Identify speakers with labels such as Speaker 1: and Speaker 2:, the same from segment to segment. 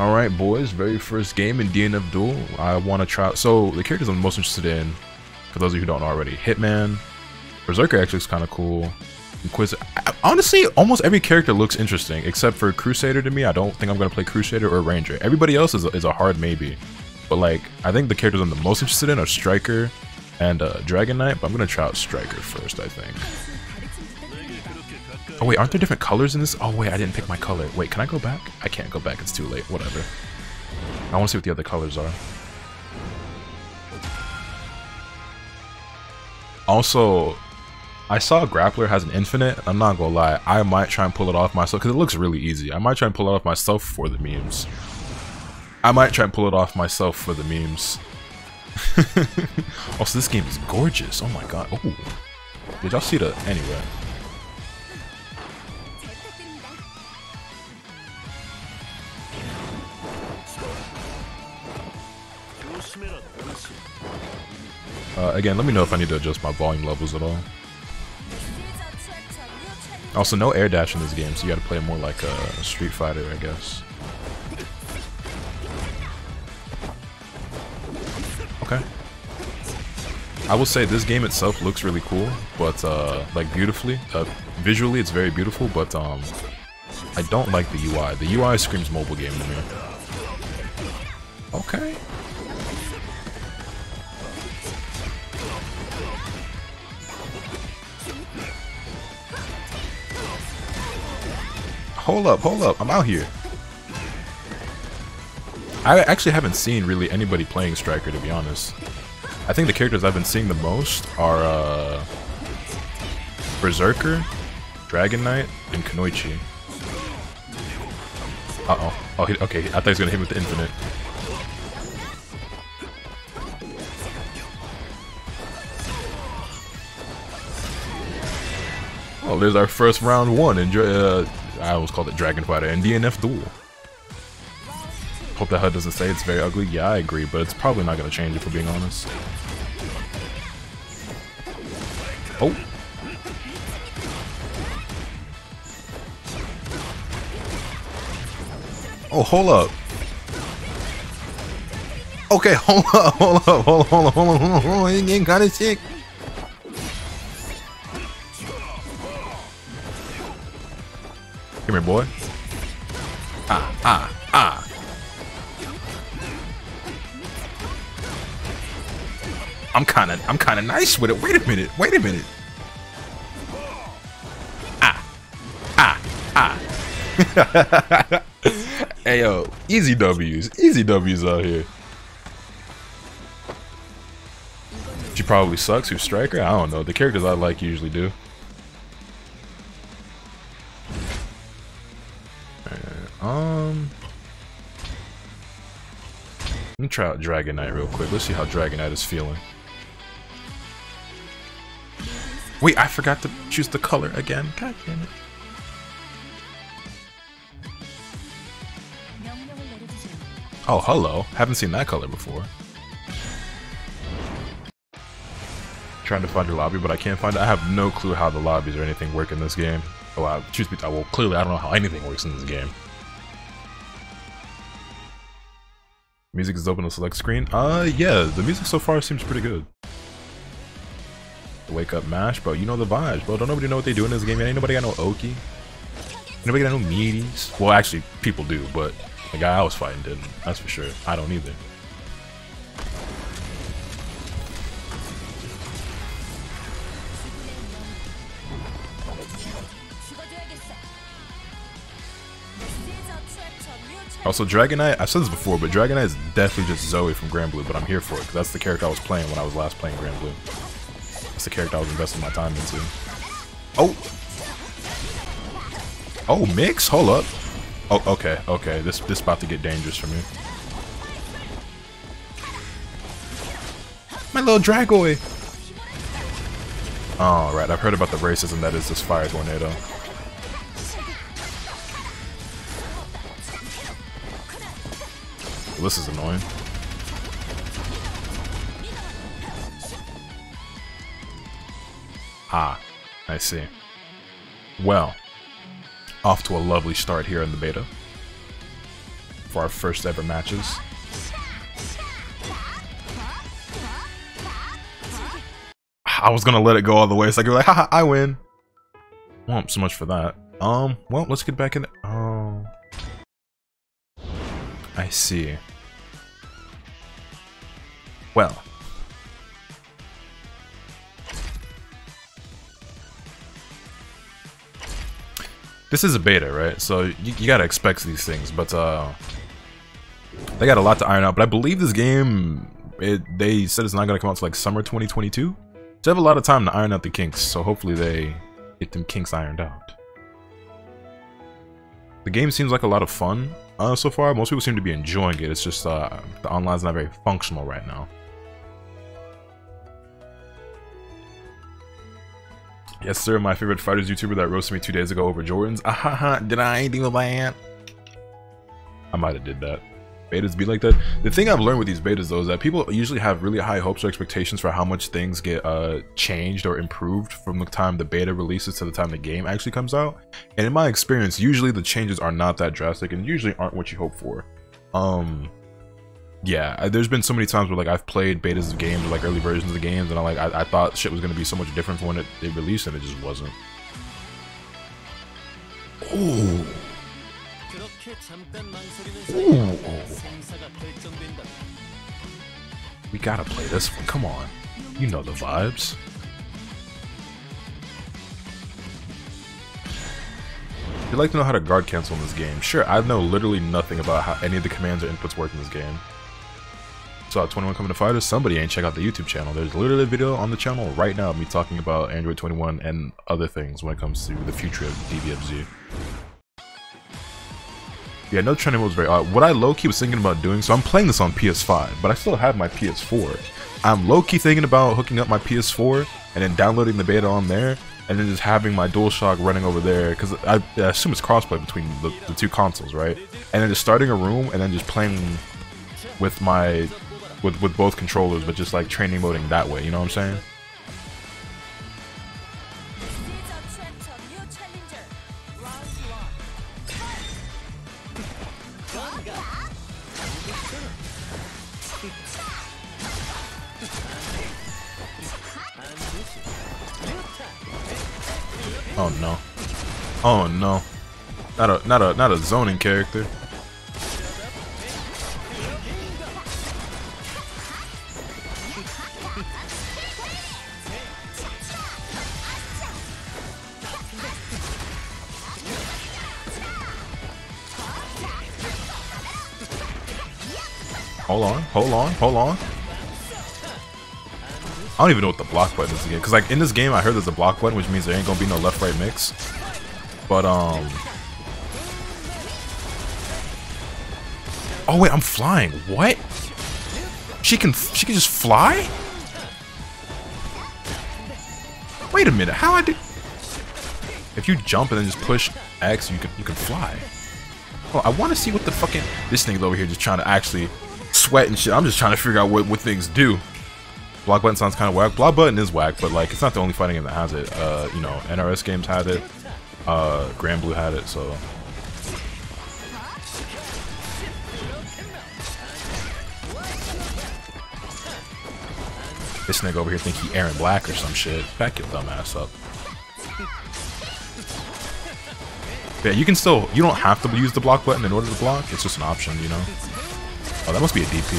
Speaker 1: All right, boys. Very first game in DNF Duel. I want to try. So the characters I'm most interested in, for those of you who don't know already, Hitman, Berserker actually looks kind of cool. Inquisitor. Honestly, almost every character looks interesting except for Crusader. To me, I don't think I'm gonna play Crusader or Ranger. Everybody else is a, is a hard maybe. But like, I think the characters I'm the most interested in are Striker and uh, Dragon Knight. But I'm gonna try out Striker first, I think. Oh wait, aren't there different colors in this? Oh wait, I didn't pick my color. Wait, can I go back? I can't go back, it's too late. Whatever. I want to see what the other colors are. Also, I saw Grappler has an infinite. I'm not gonna lie, I might try and pull it off myself because it looks really easy. I might try and pull it off myself for the memes. I might try and pull it off myself for the memes. also, this game is gorgeous. Oh my god. Oh, did y'all see the anyway? Uh, again, let me know if I need to adjust my volume levels at all. Also, no air dash in this game, so you gotta play more like a Street Fighter, I guess. Okay. I will say this game itself looks really cool, but uh, like beautifully, uh, visually it's very beautiful, but um, I don't like the UI. The UI screams mobile game to me. Okay. Hold up, hold up, I'm out here. I actually haven't seen really anybody playing Striker, to be honest. I think the characters I've been seeing the most are uh, Berserker, Dragon Knight, and Kunoichi. Uh-oh. Oh, he, okay, I thought he was gonna hit with the infinite. Oh, there's our first round one. Enjoy. Uh, I always called it Dragon Fighter and DNF Duel. Hope that HUD doesn't say it's very ugly. Yeah, I agree, but it's probably not gonna change if we're being honest. Oh. Oh, hold up. Okay, hold up, hold up, hold up, hold up, hold up, hold up, hold on, getting kind of sick. Come here, boy. Ah, ah, ah. I'm kind of, I'm kind of nice with it. Wait a minute, wait a minute. Ah, ah, ah. hey yo, easy W's, easy W's out here. She probably sucks. Who's striker? I don't know. The characters I like usually do. Let me try out Dragon Knight real quick. Let's see how Dragon Knight is feeling. Wait, I forgot to choose the color again. God damn it. Oh, hello. Haven't seen that color before. Trying to find your lobby, but I can't find it. I have no clue how the lobbies or anything work in this game. Oh, I, truth be told, well, clearly I don't know how anything works in this game. Music is open to select screen. Uh, yeah, the music so far seems pretty good. Wake up mash, bro. You know the vibes, bro. Don't nobody know what they do in this game. Ain't nobody got no Oki. Nobody got no meaties. Well, actually, people do, but the guy I was fighting didn't. That's for sure. I don't either. Also, Dragon Knight, I've said this before, but Dragon Knight is definitely just Zooey from Granblue, but I'm here for it, because that's the character I was playing when I was last playing Granblue. That's the character I was investing my time into. Oh! Oh, mix? Hold up. Oh, okay, okay. This this about to get dangerous for me. My little Dragoy! Oh, right. I've heard about the racism that is this fire tornado. Well, this is annoying. Ah, I see. Well, off to a lovely start here in the beta. for our first ever matches. I was gonna let it go all the way. It's like like, haha, I win. Well, so much for that. Um, well, let's get back in. Oh, I see. Well. This is a beta, right? So you, you gotta expect these things, but uh, they got a lot to iron out. But I believe this game, it they said it's not gonna come out to like summer 2022. So they have a lot of time to iron out the kinks. So hopefully they get them kinks ironed out. The game seems like a lot of fun uh, so far. Most people seem to be enjoying it. It's just uh, the online's not very functional right now. Yes, sir. My favorite fighters YouTuber that roasted me two days ago over Jordans. Ahaha, did I do that? I might have did that. Betas be like that. The thing I've learned with these betas though is that people usually have really high hopes or expectations for how much things get uh, changed or improved from the time the beta releases to the time the game actually comes out. And in my experience, usually the changes are not that drastic and usually aren't what you hope for. Um, yeah, there's been so many times where like I've played betas of games or like early versions of the games, and I like I, I thought shit was gonna be so much different from when it, it released, and it just wasn't. Ooh. Ooh. We gotta play this one. Come on, you know the vibes. You'd like to know how to guard cancel in this game? Sure, I know literally nothing about how any of the commands or inputs work in this game saw uh, 21 coming to fighters, somebody ain't check out the YouTube channel. There's literally a video on the channel right now of me talking about Android 21 and other things when it comes to the future of DBFZ. Yeah, no training was very odd. What I low-key was thinking about doing, so I'm playing this on PS5, but I still have my PS4. I'm low-key thinking about hooking up my PS4 and then downloading the beta on there, and then just having my DualShock running over there, because I, I, assume it's crossplay between the, the two consoles, right? And then just starting a room and then just playing with my with with both controllers, but just like training moding that way. You know what I'm saying? Oh no. Oh no. Not a not a not a zoning character. Hold on, hold on, hold on. I don't even know what the block button is again. Because, like, in this game, I heard there's a block button, which means there ain't gonna be no left-right mix. But, um... Oh, wait, I'm flying. What? She can, she can just fly? Wait a minute, how I do... If you jump and then just push X, you can, you can fly. Oh, I want to see what the fucking... This thing's over here just trying to actually sweat and shit. I'm just trying to figure out what, what things do. Block button sounds kind of whack. Block button is whack, but like it's not the only fighting game that has it. Uh, you know, NRS games had it. Uh, Granblue had it, so. This nigga over here think he Erron Black or some shit. Back your dumb ass up. yeah, you can still, you don't have to use the block button in order to block. It's just an option, you know? Oh, that must be a DP.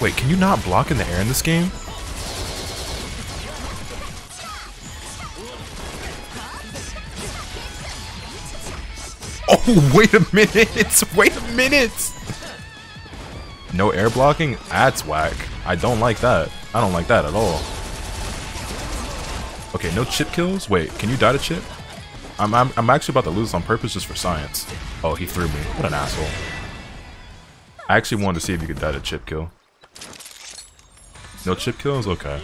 Speaker 1: Wait, can you not block in the air in this game? Oh, wait a minute! Wait a minute! No air blocking? That's whack. I don't like that. I don't like that at all. Okay, no chip kills? Wait, can you die to chip? I'm, I'm, I'm actually about to lose on purpose just for science. Oh, he threw me. What an asshole. I actually wanted to see if you could die to chip kill. No chip kills? Okay.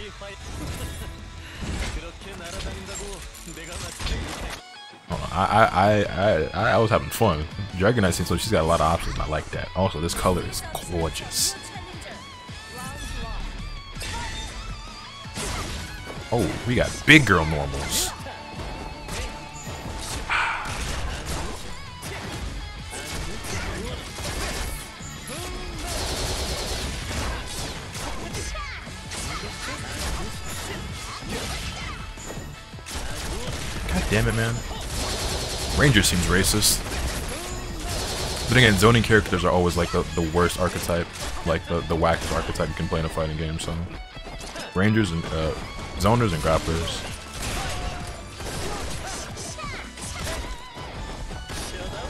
Speaker 1: I, I, I, I, I was having fun. Dragon Knight seems like she's got a lot of options, and I like that. Also, this color is gorgeous. Oh, we got big girl normals. God damn it, man. Ranger seems racist. But again, zoning characters are always like the, the worst archetype, like the, the wackest archetype you can play in a fighting game, so. Rangers and uh, zoners and grapplers.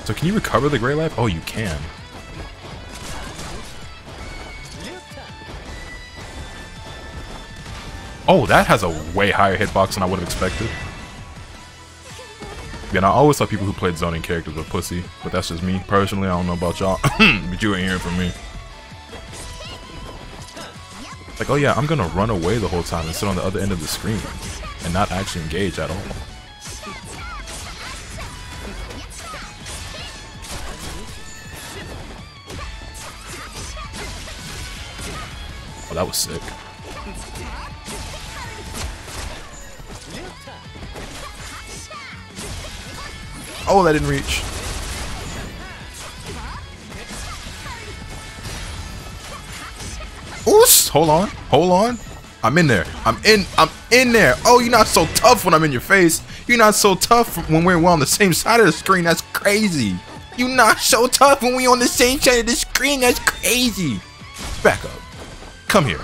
Speaker 1: So can you recover the Grey Life? Oh, you can. Oh, that has a way higher hitbox than I would have expected. Again, I always thought people who played zoning characters were pussy, but that's just me. Personally, I don't know about y'all, but you ain't hearing from me. Like, oh yeah, I'm gonna run away the whole time and sit on the other end of the screen and not actually engage at all. Oh, that was sick. Oh, that didn't reach. Hold on. Hold on. I'm in there. I'm in. I'm in there. Oh, you're not so tough when I'm in your face. You're not so tough when we're on the same side of the screen. That's crazy. You're not so tough when we're on the same side of the screen. That's crazy. Back up. Come here.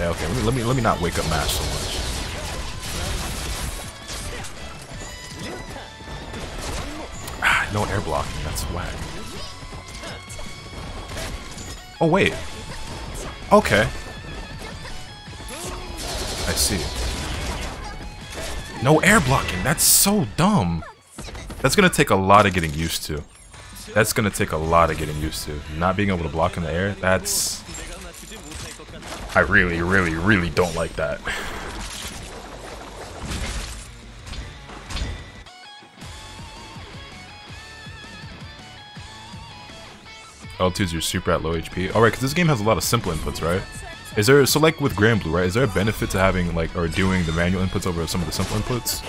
Speaker 1: Okay, okay. Let me let me let me not wake up Mash so much. Ah, no air blocking. That's whack. Oh wait. Okay. I see. No air blocking. That's so dumb. That's gonna take a lot of getting used to. That's gonna take a lot of getting used to. Not being able to block in the air. That's I really, really, really don't like that. L2 is your super at low HP. Alright, because this game has a lot of simple inputs, right? Is there, so like with Granblue, right, is there a benefit to having, like, or doing the manual inputs over some of the simple inputs?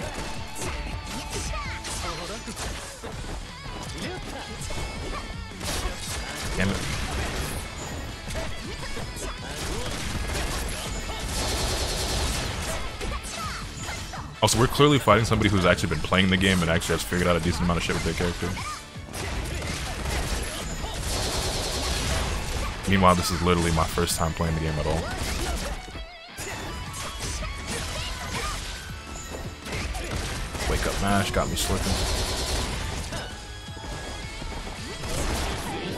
Speaker 1: We're clearly fighting somebody who's actually been playing the game and actually has figured out a decent amount of shit with their character. Meanwhile, this is literally my first time playing the game at all. Wake up mash, got me slipping.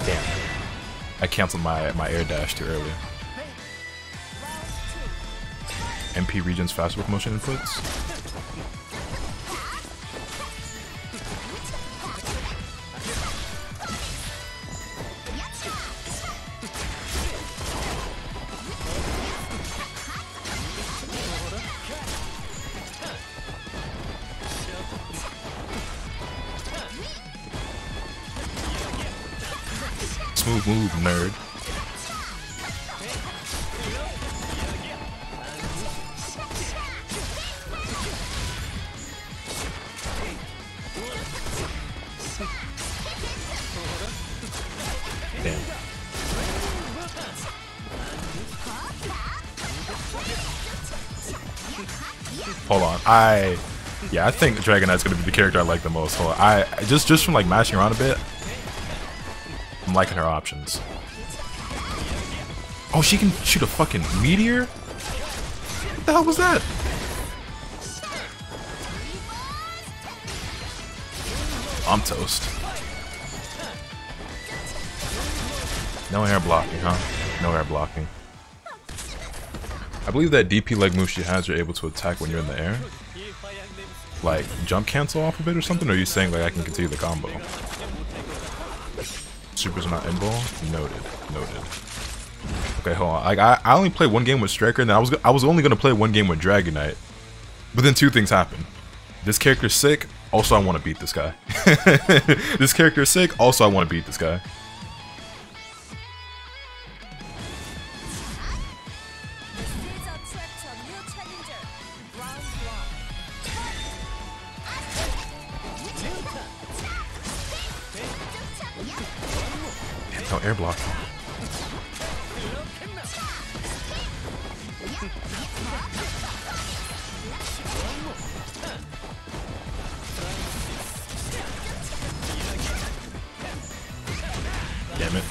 Speaker 1: Damn. I canceled my, my air dash too early. MP regions fast with motion inputs. I yeah, I think Dragon Knight's gonna be the character I like the most. On. I just just from like mashing around a bit, I'm liking her options. Oh, she can shoot a fucking meteor? What the hell was that? I'm toast. No air blocking, huh? No air blocking. I believe that DP leg move she has, you're able to attack when you're in the air. Like, jump cancel off of it or something? Or are you saying like I can continue the combo? Super's not invul? Noted. Noted. Okay, hold on. I, I only played one game with Striker, and I was I was only gonna play one game with Dragon Knight. But then two things happened. This character's sick. Also, I want to beat this guy. this character's sick. Also, I want to beat this guy. No air block. Damn it.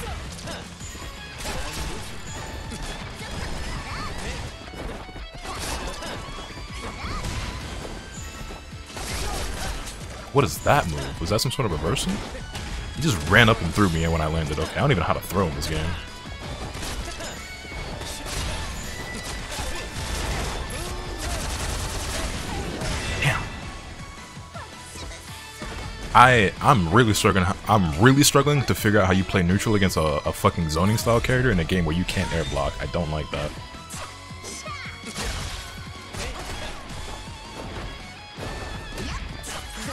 Speaker 1: What is that move? Was that some sort of reversal? He just ran up and threw me when I landed. Okay, I don't even know how to throw in this game. Damn. I I'm really struggling. I'm really struggling to figure out how you play neutral against a, a fucking zoning style character in a game where you can't air block. I don't like that.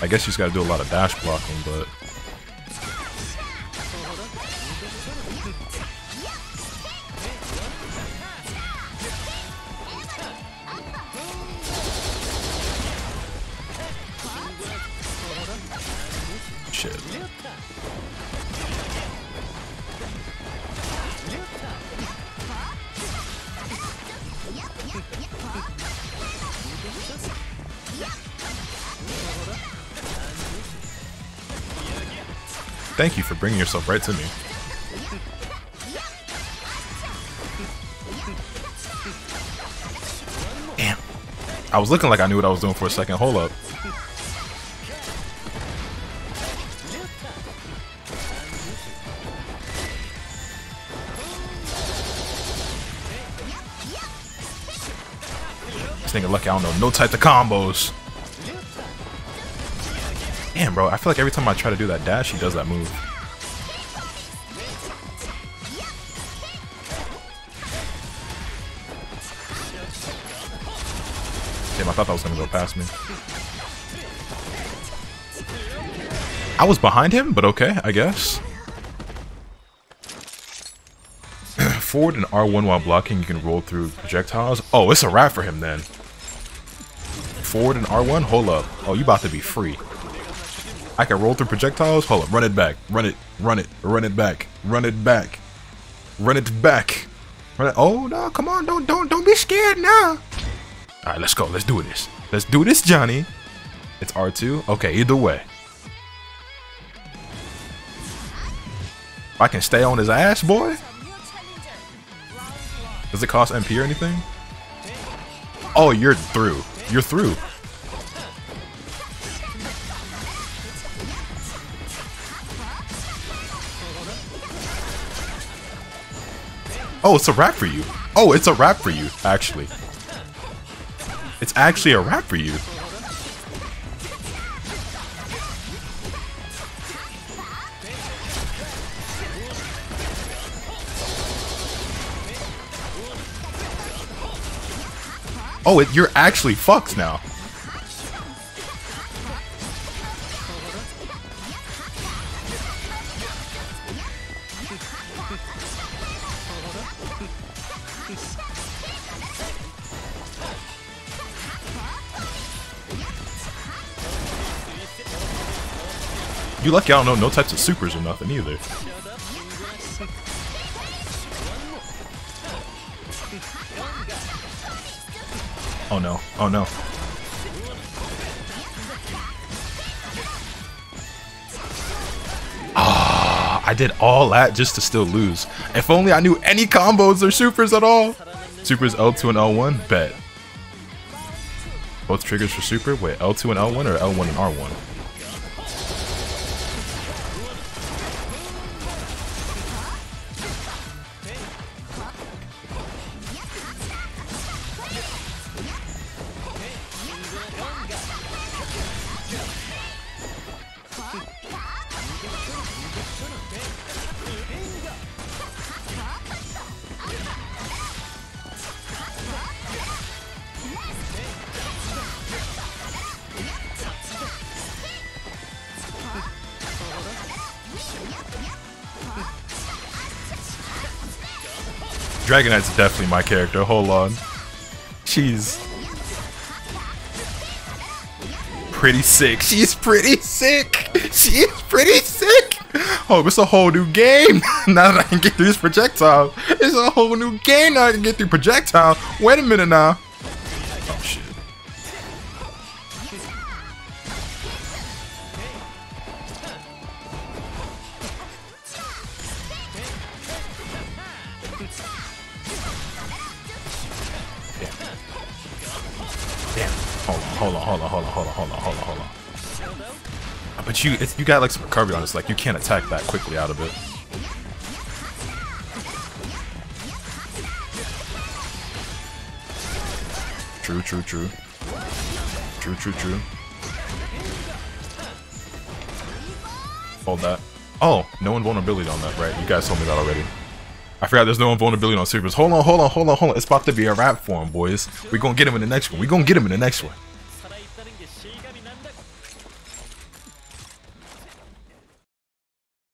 Speaker 1: I guess you just gotta do a lot of dash blocking, but Thank you for bringing yourself right to me. Damn. I was looking like I knew what I was doing for a second. Hold up. This nigga lucky I don't know no type of combos. Damn, bro. I feel like every time I try to do that dash, he does that move. Damn, I thought that was gonna go past me. I was behind him, but okay, I guess. Forward and R1 while blocking, you can roll through projectiles. Oh, it's a wrap for him then. Forward and R1? Hold up. Oh, you about to be free. I can roll through projectiles? Hold up. Run it back. Run it. Run it. Run it back. Run it back. Run it back. Run it. Oh, no. Come on. Don't, don't, don't be scared now. All right, let's go. Let's do this. Let's do this, Johnny. It's R2. Okay, either way. I can stay on his ass, boy. Does it cost MP or anything? Oh, you're through. You're through. Oh, it's a wrap for you. Oh, it's a wrap for you, actually. It's actually a wrap for you. Oh, it, you're actually fucked now. You lucky I don't know no types of supers or nothing either. Oh no, oh no. Ah, I did all that just to still lose. If only I knew any combos or supers at all. Supers L2 and L1? Bet. Both triggers for super? Wait, L2 and L1 or L1 and R1? Dragon Knight's definitely my character. Hold on. She's pretty sick. She's pretty sick. She's pretty sick. Oh, it's a whole new game. now that I can get through this projectile. It's a whole new game now I can get through projectile. Wait a minute now. Hold on, hold on, hold on, hold on, hold on, hold on, hold on. Uh, but you, you got like some recovery on this. Like you can't attack that quickly out of it. True, true, true. True, true, true. Hold that. Oh, no invulnerability on that, right? You guys told me that already. I forgot there's no invulnerability on Supers. Hold on, hold on, hold on, hold on. It's about to be a wrap for him, boys. We're gonna get him in the next one. We're gonna get him in the next one.